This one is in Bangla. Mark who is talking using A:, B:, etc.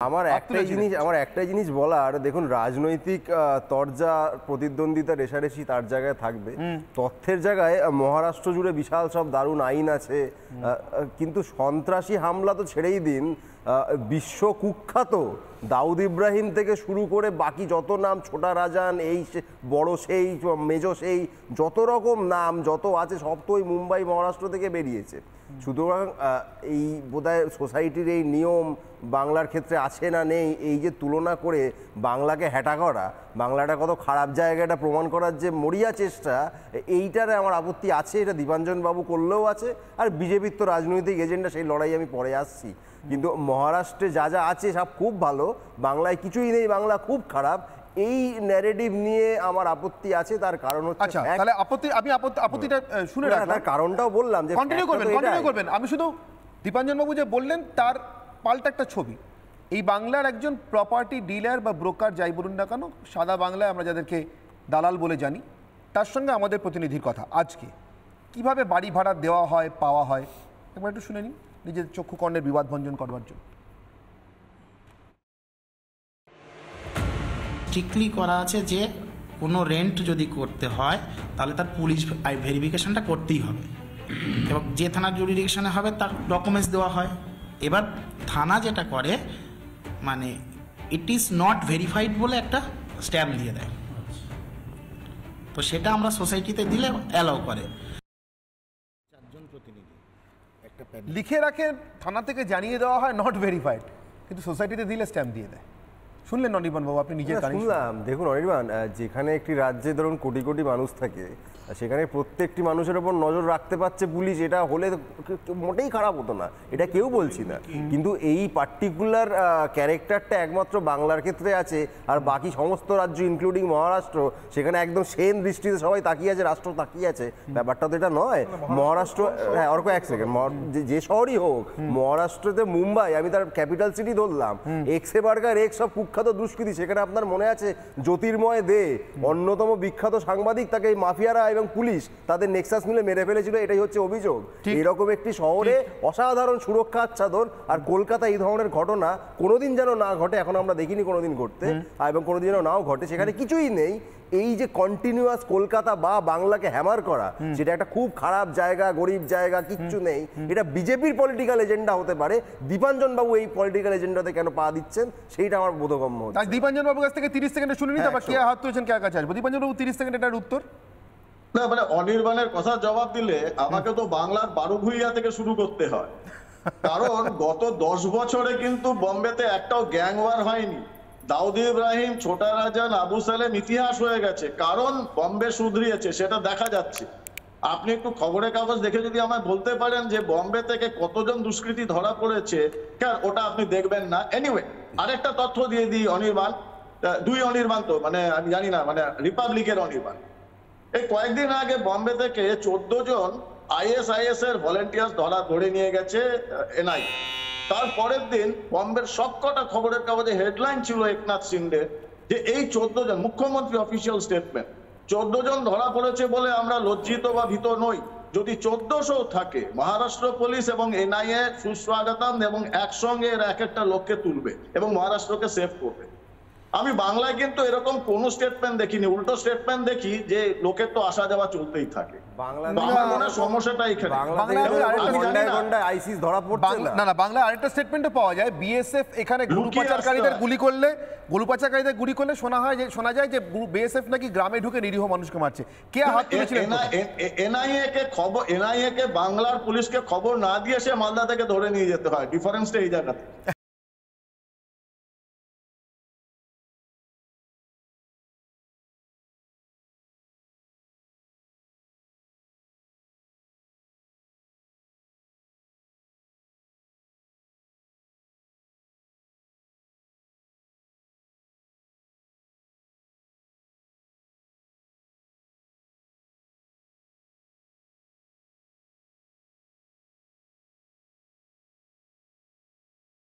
A: আমার
B: হাত
A: একটাই জিনিস আমার একটাই জিনিস বলার দেখুন রাজনৈতিক তরজা প্রতিদ্বন্দ্বিতা রেশারেশি তার জায়গায় থাকবে। তথ্যের জায়গায় মহারাষ্ট্র জুড়ে বিশাল সব দারুণ আইন আছে। কিন্তু সন্ত্রাসী হামলা তো ছেড়েই দিন। বিশ্ব কুখ্যাত দাউদ ইব্রাহিম থেকে শুরু করে বাকি যত নাম ছোটা রাজান এই বড় সেই মেজ সেই যত রকম নাম যত আছে সব তো ওই মুম্বাই মহারাষ্ট্র থেকে বেরিয়েছে। সুতরাং এই বোধহয় সোসাইটির এই নিয়ম বাংলার ক্ষেত্রে আছে না নেই এই যে তুলনা করে বাংলাকে হ্যাটা করা বাংলাটা কত খারাপ জায়গাটা প্রমাণ করার যে মরিয়া চেষ্টা এইটারে আমার আপত্তি আছে এটা দীপাঞ্জন বাবু করলেও আছে আর বিজেপির তো রাজনৈতিক এজেন্ডা সেই লড়াই আমি পরে আসছি। কিন্তু মহারাষ্ট্রে যা যা আছে সব খুব ভালো বাংলায় কিছুই নেই বাংলা খুব খারাপ এই ন্যারেটিভ নিয়ে আমার আপত্তি আছে তার কারণ হচ্ছে
B: আচ্ছা তাহলে আপত্তি আমি আপত্তি আপত্তিটা শুনে রাখলাম।
A: তার কারণটাও বললাম যে
B: কন্টিনিউ করবেন কন্টিনিউ করবেন। আমি শুধু দীপাঞ্জন বাবু যে বললেন তার পাল্টা একটা ছবি। এই বাংলার একজন প্রপার্টি ডিলার বা ব্রোকার যাই বলুন না কেন সাদা বাংলায় আমরা যাদেরকে দালাল বলে জানি তার সঙ্গে আমাদের প্রতিনিধির কথা আজকে। কীভাবে বাড়ি ভাড়া দেওয়া হয় পাওয়া হয় একবার একটু শুনে নিন নিজের চক্ষু কর্ণের বিবাদ ভঞ্জন করবার জন্য।
C: স্ট্রিক্টলি করা আছে যে কোনো রেন্ট যদি করতে হয় তাহলে তার পুলিশ ভেরিফিকেশনটা করতেই হবে। এবং যে থানার জুডিডিকশনে হবে তার ডকুমেন্টস দেওয়া হয়। এবার থানা যেটা করে মানে ইট ইজ নট ভেরিফাইড বলে একটা স্ট্যাম্প দিয়ে দেয়। তো সেটা আমরা সোসাইটিতে দিলে অ্যালাউ করে।
B: লিখে রাখে থানা থেকে জানিয়ে দেওয়া হয় নট ভেরিফাইড কিন্তু সোসাইটিতে দিলে স্ট্যাম্প দিয়ে দেয়। শুনলেন অনির্বাণ বাবু আপনি নিজের
A: শুনলাম। দেখুন অনির্বাণ যেখানে একটি রাজ্যে ধরুন কোটি কোটি মানুষ থাকে সেখানে প্রত্যেকটি মানুষের ওপর নজর রাখতে পারছে পুলিশ এটা হলে মোটেই খারাপ হতো না এটা কেউ বলছি না। কিন্তু এই পার্টিকুলার ক্যারেক্টারটা একমাত্র বাংলার ক্ষেত্রে আছে আর বাকি সমস্ত রাজ্য ইনক্লুডিং মহারাষ্ট্র সেখানে একদম সেম দৃষ্টিতে সবাই তাকিয়ে আছে রাষ্ট্র তাকিয়ে আছে। ব্যাপারটা তো এটা নয়। মহারাষ্ট্র হ্যাঁ অর্ক এক সেকেন্ড যে শহরই হোক মহারাষ্ট্রতে মুম্বাই আমি তার ক্যাপিটাল সিটি ধরলাম এক্সে বার্গার এক্স সব কুখ্যাত দুষ্কৃতি সেখানে আপনার মনে আছে জ্যোতির্ময় দে অন্যতম বিখ্যাত সাংবাদিক তাকে এই মাফিয়ারা এবং পুলিশ তাদের নেক্সাস মিলে মেরে ফেলেছিল এটাই হচ্ছে অভিযোগ। এরকম একটি শহরে অসাধারণ সুরক্ষা আচ্ছাদন আর কলকাতা এই ধরনের ঘটনা কোনোদিন যেন না ঘটে এখন আমরা দেখিনি কোনোদিন ঘটতে এবং কোনোদিন যেন নাও ঘটে সেখানে কিছুই নেই। এই যে কন্টিনিউয়াস কলকাতা বা বাংলাকে হ্যামার করা যেটা একটা খুব খারাপ জায়গা গরিব জায়গা কিচ্ছু নেই। এটা বিজেপির পলিটিক্যাল এজেন্ডা হতে পারে। দীপাঞ্জন বাবু এই পলিটিক্যাল এজেন্ডাতে কেন পা দিচ্ছেন সেইটা আমার বোধগম্য হচ্ছে
B: তাই দীপাঞ্জন বাবুর কাছ থেকে তিরিশ সেকেন্ডে শুনে নিই
A: হ্যাঁ,
B: তারপর কে হাত তুলেছেন কে কাছে আসব? দীপাঞ্জন বাবু তিরিশ সেকেন্ড এটার উত্তর?
D: না মানে অনির্বাণের কথা জবাব দিলে আমাকে তো বাংলার বারো ভুইয়া থেকে শুরু করতে হয়। কারণ গত দশ বছরে কিন্তু বম্বেতে একটাও গ্যাং ওয়ার হয়নি। দাউদ ইব্রাহিম, ছোটা রাজান আবু সালেম ইতিহাস হয়ে গেছে। কারণ বম্বে শুধরিয়েছে সেটা দেখা যাচ্ছে। আপনি একটু খবরের কাগজ দেখে যদি আমায় বলতে পারেন যে বম্বে থেকে কতজন দুষ্কৃতী ধরা পড়েছে, কেন ওটা আপনি দেখবেন না? এনিওয়ে আরেকটা তথ্য দিয়ে দিই, অনির্বাণ। দুই অনির্বাণ তো মানে আমি জানি না মানে রিপাবলিকের অনির্বাণ। এই কয়েকদিন আগে বম্বে থেকে চোদ্দ জন আইএসআইএস এর ভলেন্টিয়ার্স ধরা ধরে নিয়ে গেছে এনআই। তারপরের দিন বম্বের সবকটা খবরের কাগজে হেডলাইন ছিল একনাথ সিন্ডে যে এই চোদ্দ জন, মুখ্যমন্ত্রী অফিসিয়াল স্টেটমেন্ট চোদ্দ জন ধরা পড়েছে বলে আমরা লজ্জিত বা ভীত নই। যদি চোদ্দশো থাকে, মহারাষ্ট্র পুলিশ এবং এনআইএ সুস্বাগতম এবং একসঙ্গে এরা এক একটা লোককে তুলবে এবং মহারাষ্ট্রকে সেভ করবে। আমি বাংলায় কিন্তু এরকম কোন স্টেটমেন্ট দেখিনি উল্টো স্টেটমেন্ট দেখি যে লোকের তো আসা যাওয়া চলতেই থাকে।
A: বাংলা
B: আরেকটা স্টেটমেন্টও পাওয়া যায়। বিএসএফ এখানে গরু পাচারকারীদের গুলি করলে গরু পাচারকারীদের গুলি করলে শোনা হয় যে শোনা যায় যে বিএসএফ নাকি গ্রামে ঢুকে নিরীহ মানুষকে মারছে। কে হাত তুলেছিলেন কোথায়?
D: এনআইএ কে খবর এনআইএ কে বাংলার পুলিশকে খবর না দিয়ে সে মালদা থেকে ধরে নিয়ে যেতে হয় ডিফারেন্সটা এই জায়গাতে